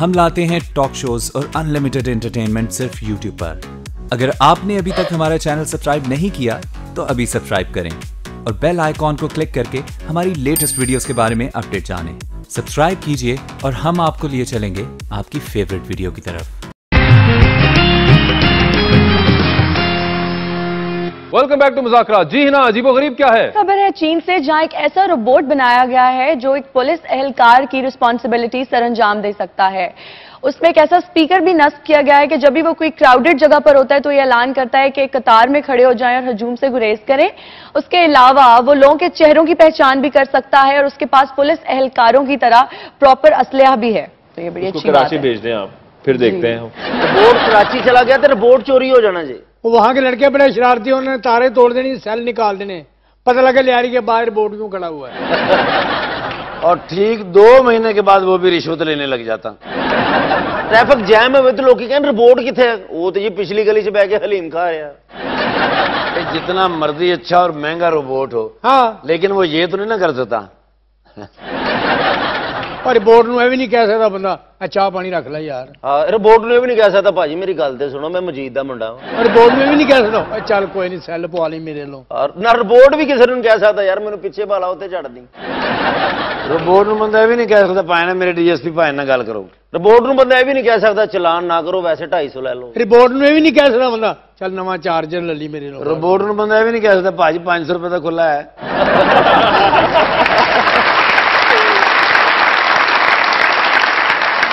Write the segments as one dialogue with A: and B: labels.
A: ہم لاتے ہیں ٹاک شوز اور انلمیٹڈ انٹرٹینمنٹ صرف یوٹیوب پر۔ اگر آپ نے ابھی تک ہمارا چینل سبسکرائب نہیں کیا، تو ابھی سبسکرائب کریں۔ اور بیل آئیکن کو کلک کر کے ہماری لیٹسٹ ویڈیوز کے بارے میں اپڈیٹ جانیں۔ سبسکرائب کیجیے اور ہم آپ کو لیے چلیں گے آپ کی فیوریٹ ویڈیو کی طرف۔
B: ویلکم بیک ٹو مذاکرات جی ہاں عجیب و غریب کیا ہے؟
C: خبر ہے چین سے جہاں ایک ایسا روبوٹ بنایا گیا ہے جو ایک پولیس اہلکار کی رسپانسبلٹی سر انجام دے سکتا ہے۔ اس میں ایک ایسا سپیکر بھی نصب کیا گیا ہے کہ جب بھی وہ کوئی کراؤڈڈ جگہ پر ہوتا ہے تو یہ اعلان کرتا ہے کہ قطار میں کھڑے ہو جائیں اور ہجوم سے گریز کریں۔ اس کے علاوہ وہ لوگوں کے چہروں کی پہچان بھی کر سکتا ہے اور اس کے پاس پولیس اہلکاروں کی طرح پراپر اسلحہ بھی ہے۔ تو یہ بڑی اچھی بات ہے۔
D: بھیج دیں آپ۔ پھر دیکھتے ہیں۔
E: رپورٹ کراچی چلا گیا تو رپورٹ چوری ہو جانا جی۔
F: وہ وہاں کے لڑکے بڑے شرارتی انہوں نے تارے توڑ دینی سیل نکال دینے۔ پتہ لگا لیاری کے باہر بورڈ کیوں کھڑا ہوا ہے۔
E: اور ٹھیک دو مہینے کے بعد وہ بھی رشوت لینے لگ جاتا۔ ٹریفک جیم ہے تو لوگ کہیں رپورٹ کتنے وہ تو یہ پچھلی گلی سے بہ کے حلیم کھا رہا جتنا مرضی اچھا اور مہنگا روبوٹ ہو
F: ہاں۔
E: لیکن وہ یہ تو نہیں نہ کر سکتا۔
F: اور بورڈ نو یہ بھی نہیں کہہ سکتا بندہ اے چاہ پانی رکھ لے یار
E: ہاں رپورٹ نے بھی نہیں کہہ سکتا بھاجی میری گل تے سنو میں مجید دا منڈا ہوں
F: اور بورڈ میں بھی نہیں کہہ سکتا اے چل کوئی نہیں سیل پوا لی میرے لو
E: اور نہ رپورٹ بھی کسی نے کہہ سکتا یار مینوں پیچھے بالا ہوتے چڑھ دی رپورٹ نو بندہ یہ بھی نہیں کہہ سکتا پائے میرے ڈی ایس پی پائے نہ گل کرو رپورٹ نو بندہ یہ بھی نہیں کہہ سکتا چلان نہ کرو ویسے ڈھائی سو لے لو
F: رپورٹ نو یہ بھی نہیں کہہ سکتا بندہ چل نواں چارجر لے لی میرے لو
E: رپورٹ نو بندہ یہ بھی نہیں کہہ سکتا بھاجی پانچ سو روپے کا کھلا ہے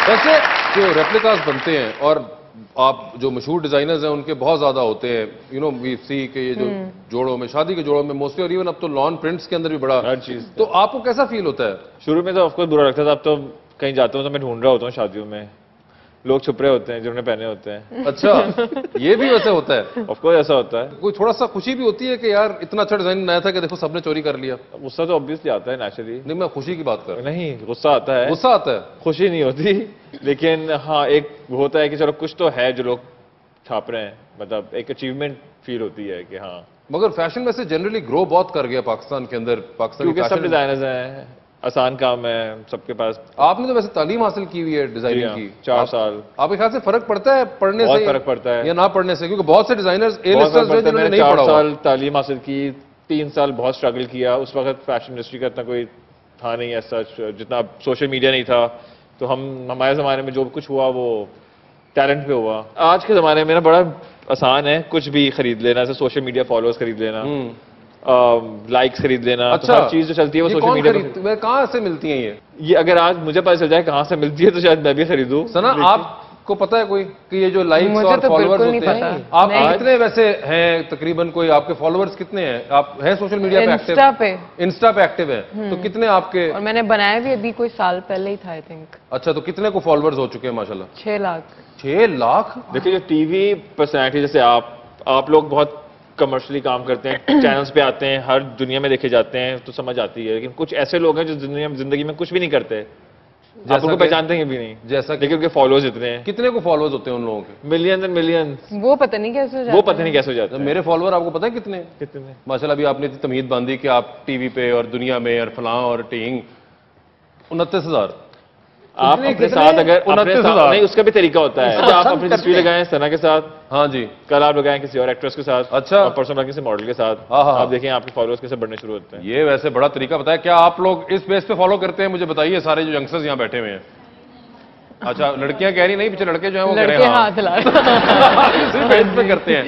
B: ویسے جو ریپلیکاز بنتے ہیں اور آپ جو مشہور ڈیزائنرز ہیں ان کے بہت زیادہ ہوتے ہیں۔ یو نو وی سی کہ یہ جو جوڑوں میں شادی کے جوڑوں میں موسٹلی اور ایون اب تو لان پرنٹس کے اندر بھی بڑا
D: ہر چیز۔
B: تو آپ کو کیسا فیل ہوتا ہے؟
D: شروع میں تو آف کورس برا لگتا تھا اب تو کہیں جاتا ہوں تو میں ڈھونڈ رہا ہوتا ہوں شادیوں میں۔ لوگ چھپ رہے ہوتے ہیں جنہوں نے پہنے ہوتے ہیں۔
B: اچھا یہ بھی ویسے ہوتا ہے۔
D: آف کورس ایسا ہوتا ہے۔
B: کوئی تھوڑا سا خوشی بھی ہوتی ہے کہ یار اتنا اچھا ڈیزائن نیا تھا کہ دیکھو سب نے چوری کر لیا۔
D: غصہ تو آبویسلی آتا ہے نیچرلی
B: نہیں میں خوشی کی بات کر رہا
D: نہیں غصہ آتا ہے۔
B: غصہ آتا ہے۔
D: خوشی نہیں ہوتی لیکن ہاں ایک ہوتا ہے کہ چلو کچھ تو ہے جو لوگ چھاپ رہے ہیں۔ مطلب ایک اچیومنٹ فیل ہوتی ہے کہ ہاں۔
B: مگر فیشن ویسے جنرلی گرو بہت کر گیا پاکستان کے اندر پاکستانی
D: کیونکہ سب ڈیزائنرز ہیں۔ آسان کام ہے سب کے پاس۔
B: آپ نے تو ویسے تعلیم حاصل کی ہوئی ہے
D: جی
B: ڈیزائننگ
D: ہاں،
B: کی۔
D: چار سال۔
B: آپ کے خیال سے فرق پڑتا ہے پڑھنے
D: بہت
B: سے
D: فرق پڑتا ہے۔
B: یا نہ پڑھنے سے؟ کیونکہ بہت سے ڈیزائنرز اے لسٹرز نے
D: چار
B: پڑھا ہوا۔
D: سال تعلیم حاصل کی تین سال بہت اسٹرگل کیا۔ اس وقت فیشن انڈسٹری کا اتنا کوئی تھا نہیں ایسا جتنا سوشل میڈیا نہیں تھا۔ تو ہم ہمارے زمانے میں جو کچھ ہوا وہ ٹیلنٹ پہ ہوا۔ آج کے زمانے میں نا بڑا آسان ہے کچھ بھی خرید لینا جیسے سوشل میڈیا فالوورز خرید لینا۔ لائکس خرید لینا تو
B: اچھا
D: ہر چیز جو چلتی ہے وہ سوشل میڈیا
B: خرید- وہ کہاں سے ملتی ہیں یہ؟
D: یہ اگر آج مجھے پتا چل جائے کہاں سے ملتی ہے تو شاید میں بھی خریدوں۔
B: سنا آپ کو پتا ہے کوئی کہ یہ جو لائکس اور فالوورز ہوتے ہیں۔ آپ۔ کتنے ویسے ہیں؟ تقریباً کوئی آپ کے فالوورز کتنے ہیں؟ آپ ہیں سوشل میڈیا پہ ایکٹیو
C: انسٹا پہ۔
B: انسٹا پہ ایکٹیو ہیں۔ تو کتنے آپ کے
C: اور میں نے بنایا بھی ابھی کوئی سال پہلے ہی تھا آئی تھنک
B: اچھا تو کتنے کو فالوورز ہو چکے ہیں ماشاءاللہ؟
C: چھ لاکھ۔
B: چھ لاکھ؟
D: دیکھیے جو ٹی وی پرسنالٹی جیسے آپ آپ لوگ بہت کمرشلی کام کرتے ہیں چینلز پہ آتے ہیں ہر دنیا میں دیکھے جاتے ہیں تو سمجھ آتی ہے لیکن کچھ ایسے لوگ ہیں جو دنیا میں زندگی میں کچھ بھی نہیں کرتے۔ آپ کو
B: کہ-
D: پہچانتے ہیں بھی نہیں۔
B: جیسا کہ
D: لیکن ان کے فالوورز اتنے ہیں۔
B: کتنے کو فالوورز ہوتے ہیں ان لوگوں کے؟
D: ملین اینڈ ملین
C: وہ پتہ نہیں کیسے ہو
D: وہ پتہ نہیں کیسے ہو جاتا
B: میرے فالوور آپ کو پتا ہے کتنے؟
D: کتنے؟
B: ماشاءاللہ ابھی آپ نے اتنی تمہید باندھی کہ آپ ٹی وی پہ اور دنیا میں اور فلاں اور ٹینگ انتیس ہزار۔
D: آپ اپنے؟ ساتھ اگر۔ نہیں اس کا بھی طریقہ ہوتا ہے۔ آپ اپنی تصویر لگائیں سنا کے ساتھ۔
B: ہاں جی۔
D: کل آپ لگائیں کسی اور ایکٹریس کے ساتھ
B: اچھا۔
D: اور پرسوں لگائیں کسی ماڈل کے ساتھ۔
B: ہاں، ہاں۔
D: آپ دیکھیں آپ کے فالوورز کیسے بڑھنے شروع ہوتے ہیں۔
B: یہ ویسے بڑا طریقہ بتایا۔ کیا آپ لوگ اس بیس پہ فالو کرتے ہیں؟ مجھے بتائیے سارے جو ینگسٹرز یہاں بیٹھے ہوئے ہیں۔ اچھا لڑکیاں کہہ رہی نہیں پیچھے لڑکے جو ہیں وہ کہہ رہے
C: لڑکے
B: ہیں ہاں۔
C: ہاتھ لا رہے
B: اسی بیس پہ کرتے ہیں۔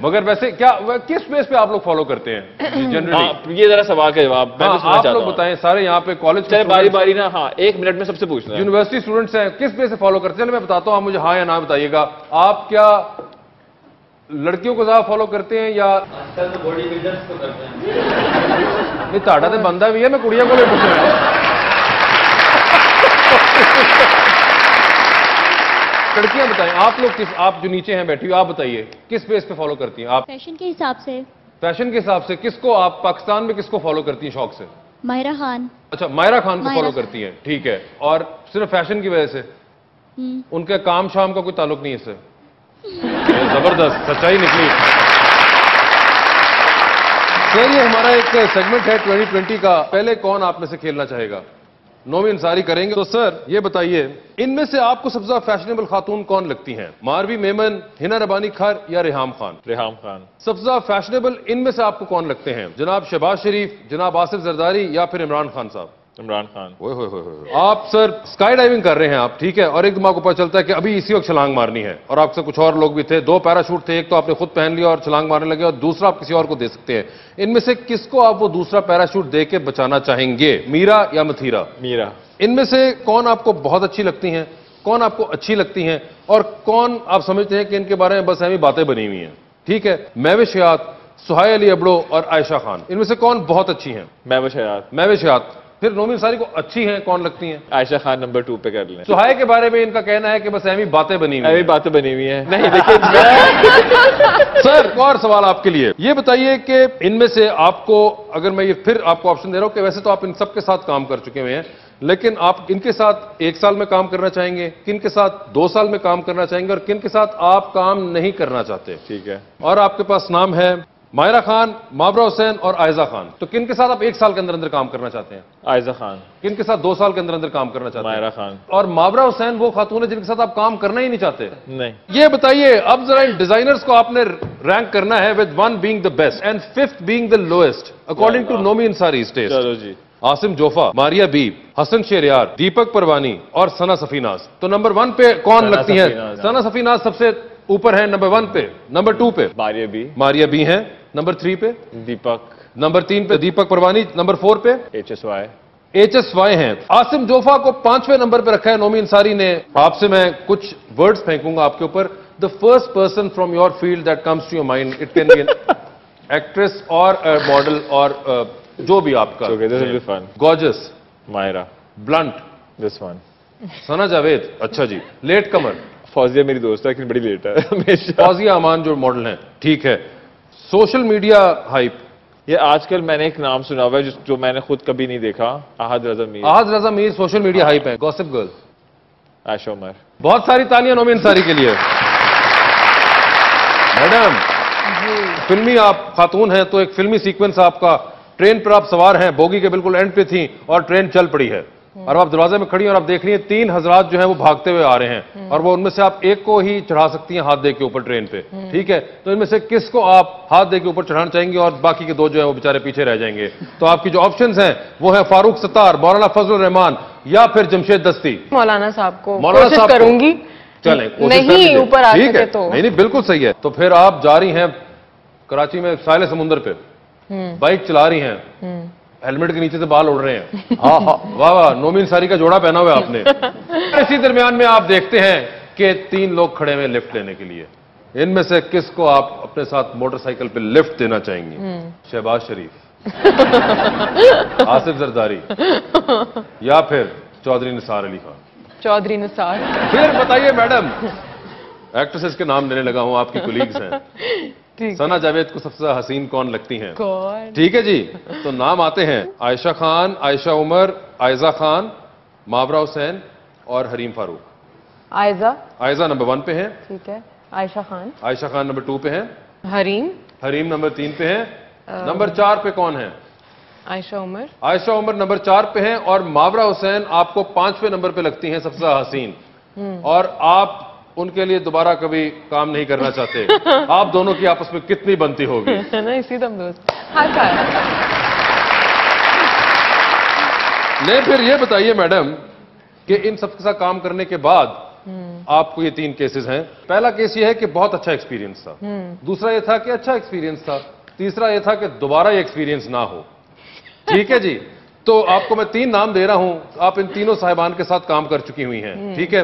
B: مگر ویسے کیا کس بیس پہ آپ لوگ فالو کرتے ہیں؟ جنرلی
D: ہاں یہ ذرا سوال کا جواب میں سننا
B: آپ لوگ بتائیں سارے یہاں پہ کالج
D: چلے باری باری نا ہاں ایک منٹ میں سب سے پوچھنا ہے۔
B: یونیورسٹی اسٹوڈنٹس ہیں کس بیس سے فالو کرتے ہیں؟ چلے میں بتاتا ہوں آپ مجھے ہاں یا نہ بتائیے گا۔ آپ کیا لڑکیوں کو زیادہ فالو کرتے ہیں یا نہیں تاڑا تو بندہ بھی ہے میں کڑیاں کو لے پوچھ رہا ہوں لڑکیاں بتائیں آپ لوگ کس آپ جو نیچے ہیں بیٹھی ہوئی آپ بتائیے کس بیس پہ فالو کرتی ہیں؟ آپ
G: فیشن کے حساب سے۔
B: فیشن کے حساب سے کس کو آپ پاکستان میں کس کو فالو کرتی ہیں شوق سے؟
G: ماہرہ خان۔
B: اچھا مائرہ خان کو فالو۔ کرتی ہیں ٹھیک ہے۔ اور صرف فیشن کی وجہ سے؟ ان کے کام شام کا کوئی تعلق نہیں ہے اس سے۔ زبردست سچائی نکلی۔ سر یہ ہمارا ایک سیگمنٹ ہے 2020 کا۔ پہلے کون آپ میں سے کھیلنا چاہے گا؟ نومی انصاری کریں گے۔ تو سر یہ بتائیے ان میں سے آپ کو سب زیادہ فیشنیبل خاتون کون لگتی ہیں؟ ماروی میمن ہنہ ربانی کھر
D: یا ریحام
B: خان؟ ریحام خان۔ سب زیادہ فیشنیبل ان میں سے آپ کو کون لگتے ہیں؟ جناب شہباز شریف جناب آصف زرداری
D: یا پھر
B: عمران خان صاحب؟ عمران خان۔ آپ سر اسکائی ڈائیونگ کر رہے ہیں آپ ٹھیک ہے؟ اور ایک دم آپ کو پتہ چلتا ہے کہ ابھی اسی وقت چھلانگ مارنی ہے۔ اور آپ سے کچھ اور لوگ بھی تھے دو پیرا شوٹ تھے ایک تو آپ نے خود پہن لیا اور چھلانگ مارنے لگے اور دوسرا آپ کسی اور کو دے سکتے ہیں۔ ان میں سے کس کو آپ وہ دوسرا پیرا
D: شوٹ
B: دے کے بچانا چاہیں گے؟ میرا یا متھیرا؟ میرا۔ ان میں سے کون آپ کو بہت اچھی لگتی ہیں؟ کون آپ کو اچھی لگتی ہیں؟ اور کون آپ سمجھتے ہیں کہ ان کے بارے میں بس اہمی باتیں بنی ہوئی ہیں؟ ٹھیک ہے میوش
D: حیات سہائی
B: علی ابڑو اور عائشہ خان۔ ان میں سے کون بہت اچھی
D: ہیں؟ میوش حیات۔ میوش حیات۔ پھر نومی
B: ساری کو اچھی ہیں کون لگتی ہیں؟ عائشہ خان نمبر ٹو پہ کر
D: لیں۔
B: سہائے
D: کے بارے میں ان کا کہنا ہے
B: کہ بس اہمی باتیں بنی ہوئی باتیں بنی ہوئی ہیں۔ نہیں دیکھیں سر ایک اور سوال آپ کے لیے۔ یہ بتائیے کہ ان میں سے آپ کو اگر میں یہ پھر آپ کو آپشن دے رہا ہوں کہ ویسے تو آپ ان سب کے ساتھ کام کر چکے ہوئے ہیں لیکن آپ ان کے ساتھ ایک سال میں کام کرنا چاہیں گے
D: کن کے
B: ساتھ دو سال میں کام کرنا چاہیں گے اور کن کے ساتھ آپ کام نہیں کرنا چاہتے؟ ٹھیک ہے۔ اور آپ کے پاس نام ہے مائرہ
D: خان مابرا
B: حسین اور آئزہ خان۔ تو کن کے ساتھ آپ ایک سال کے
D: اندر اندر
B: کام کرنا چاہتے ہیں؟ آئزہ خان۔ کن کے ساتھ دو سال کے اندر اندر
D: کام
B: کرنا چاہتے ہیں؟ مائرہ خان۔ اور مابرا حسین وہ خاتون ہے جن کے ساتھ آپ کام کرنا ہی نہیں چاہتے؟ نہیں۔ یہ بتائیے اب ذرا ان
D: ڈیزائنرز کو
B: آپ نے رینک کرنا ہے with one being the best and fifth being the lowest according
D: to
B: Nomi Ansari
D: state
B: چلو جی۔ آسم جوفا ماریا بیب حسن شیریار دیپک پروانی اور
D: سنا سفیناز۔
B: تو نمبر ون پہ کون لگتی
D: ہیں؟
B: سنا سفیناز سب سے اوپر ہیں نمبر ون
D: پہ نمبر ٹو
B: پہ۔ ماریا بی ماریا بی ہیں۔ نمبر تھری پہ دیپک نمبر تین پہ دیپک پروانی نمبر فور پہ H S Y H S Y ہیں آسم جوفا کو پانچویں نمبر پہ رکھا ہے نومی انساری نے آپ سے میں کچھ ورڈز پھینکوں گا آپ
D: کے اوپر the first person
B: from
D: your
B: field
D: that comes
B: to your mind it can be
D: actress اور ماڈل اور جو بھی آپ کا گوجس
B: مائرا بلنٹ دس ون سنا جاوید اچھا جی لیٹ کمر
D: فوزیہ میری دوست ہے لیکن بڑی لیٹ ہے فوزیہ امان جو ماڈل ہیں ٹھیک ہے سوشل میڈیا ہائپ۔
B: یہ آج کل میں نے ایک نام سنا ہوا
D: ہے جو
B: میں نے خود کبھی نہیں دیکھا۔ Ahad Raza Mir. Ahad Raza Mir social media hype ہے۔ Gossip girl. عائشہ عمر۔ بہت ساری تالیاں نومی انساری کے لیے۔ میڈم جی۔ فلمی آپ خاتون ہیں تو ایک فلمی سیکوینس آپ کا ٹرین پر آپ سوار ہیں۔ بوگی کے بالکل اینڈ پہ تھیں اور ٹرین چل پڑی ہے۔ اور آپ دروازے میں کھڑی ہیں اور آپ دیکھ رہی ہیں تین حضرات جو ہیں وہ بھاگتے ہوئے آ رہے ہیں اور وہ ان میں سے آپ ایک کو ہی چڑھا سکتی ہیں ہاتھ دے کے اوپر ٹرین پہ ٹھیک ہے؟ تو ان میں سے کس کو آپ ہاتھ دے کے اوپر چڑھانا چاہیں گے اور
C: باقی کے دو
B: جو
C: ہیں
B: وہ بچارے
C: پیچھے
B: رہ جائیں گے؟
C: تو
B: آپ
C: کی جو
B: آپشنز
C: ہیں
B: وہ
C: ہیں
B: فاروق ستار مولانا فضل الرحمان یا پھر جمشید دستی۔ مولانا صاحب کو مولانا صاحب کروں گی
C: چلیں
B: نہیں اوپر آ سکے تو۔ نہیں نہیں بالکل صحیح ہے۔ تو پھر آپ جا رہی ہیں کراچی میں ساحل سمندر پہ۔ بائک چلا رہی ہیں۔ ہیلمٹ کے نیچے سے بال اڑ رہے ہیں۔ ہاں ہاں واہ واہ نومین ساری کا جوڑا پہنا ہوا آپ نے۔ اسی درمیان میں آپ دیکھتے
C: ہیں
B: کہ تین لوگ کھڑے ہوئے لفٹ لینے کے لیے۔ ان
C: میں سے
B: کس کو آپ اپنے ساتھ موٹر سائیکل پہ لفٹ دینا چاہیں گے؟
C: شہباز
B: شریف۔ آصف زرداری۔ یا پھر چودھری نثار علی خان۔
C: چودھری
B: نثار۔ پھر بتائیے میڈم ایکٹریسز کے نام دینے لگا ہوں آپ کی کولیگز ہیں۔ سنا جاوید کو سب
C: سے
B: حسین کون لگتی ہیں؟ ٹھیک
C: ہے جی تو نام
B: آتے ہیں۔ عائشہ خان عائشہ عمر
C: آئزہ
B: خان مابرا حسین اور حریم فاروق۔ آئزہ آئزہ نمبر ون
C: پہ ہیں۔
B: عائشہ خان؟ عائشہ خان نمبر ٹو پہ ہیں۔ حریم؟ حریم نمبر تین پہ ہیں۔ نمبر چار پہ کون
C: ہیں؟
B: عائشہ عمر۔ عائشہ عمر نمبر چار پہ ہیں اور مابرا حسین آپ کو پانچویں نمبر پہ لگتی ہیں
C: سب سے حسین اور آپ ان کے
B: لیے دوبارہ کبھی کام نہیں کرنا چاہتے۔ آپ دونوں کی آپس میں کتنی بنتی ہوگی۔ اسی دم دوست نہیں پھر یہ بتائیے میڈم کہ ان سب کے ساتھ کام کرنے کے بعد آپ کو یہ تین کیسز ہیں۔ پہلا کیس یہ ہے کہ بہت اچھا ایکسپیرینس تھا۔ دوسرا یہ تھا کہ اچھا ایکسپیرینس تھا۔ تیسرا یہ تھا کہ دوبارہ یہ ایکسپیرینس نہ ہو۔ ٹھیک ہے جی؟ تو آپ کو میں تین نام دے رہا ہوں۔ آپ ان تینوں صاحبان کے ساتھ کام کر چکی ہوئی ہیں۔ ٹھیک ہے؟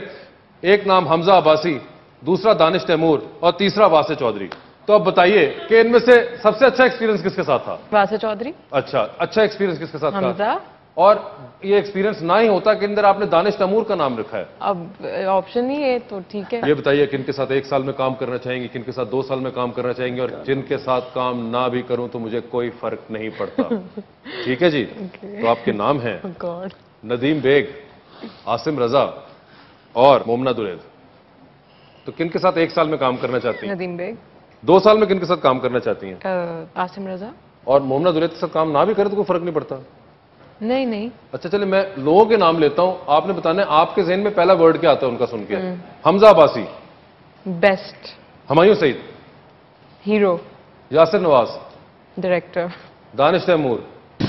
B: ایک نام
C: حمزہ عباسی
B: دوسرا دانش تیمور اور تیسرا واسے
C: چودھری۔
B: تو اب بتائیے کہ ان میں سے سب سے اچھا ایکسپیرینس کس کے ساتھ تھا؟
C: واسے چودری اچھا اچھا ایکسپیرینس کس کے
B: ساتھ تھا؟ اور یہ ایکسپیرینس نہ ہی ہوتا کہ اندر آپ نے دانش تیمور کا نام رکھا ہے۔ اب آپشن نہیں ہے تو ٹھیک ہے۔ یہ بتائیے کن کے ساتھ ایک سال میں کام کرنا چاہیں گے کن کے ساتھ
C: دو
B: سال میں کام کرنا چاہیں گے اور جن کے ساتھ کام نہ بھی کروں تو مجھے کوئی فرق
C: نہیں پڑتا۔
B: ٹھیک ہے جی؟ تو آپ کے نام ہیں ندیم بیگ
C: آسم رضا اور
B: مومنا دلیل تو کن کے ساتھ ایک سال میں کام کرنا چاہتی ہیں؟ ندیم
H: بیگ
B: دو سال میں کن کے ساتھ کام کرنا چاہتی ہیں؟
H: آسم رضا۔
B: اور مومنا دلیل کے ساتھ کام نہ بھی کرے تو کوئی فرق نہیں پڑتا۔
H: نہیں نہیں۔
B: اچھا چلے میں لوگوں کے نام لیتا ہوں۔ آپ نے بتانا ہے آپ کے ذہن میں پہلا ورڈ کیا آتا ہے ان کا سن کے؟ Hamza Abbasi.
H: Best.
B: Humayun Saeed.
H: Hero.
B: Yasir Nawaz.
H: Director.
B: Danish Taimoor.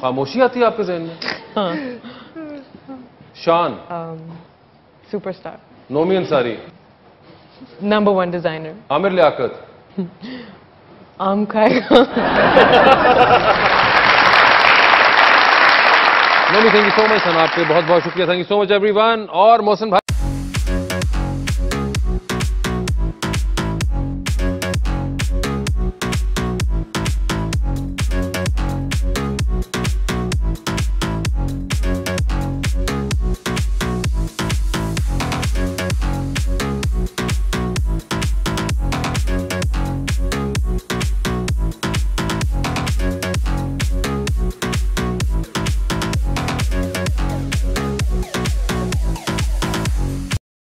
B: خاموشی آتی ہے آپ کے ذہن میں؟
H: ہاں۔
B: Shaan
H: super star
B: Nomi Ansari
H: number one designer
B: Aamir Liaquat
H: آم کھائے گا
B: Nomi thank you so much سن آپ کے بہت بہت شکریہ thank you so much everyone اور محسن بھائی